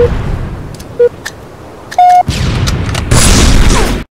Boop.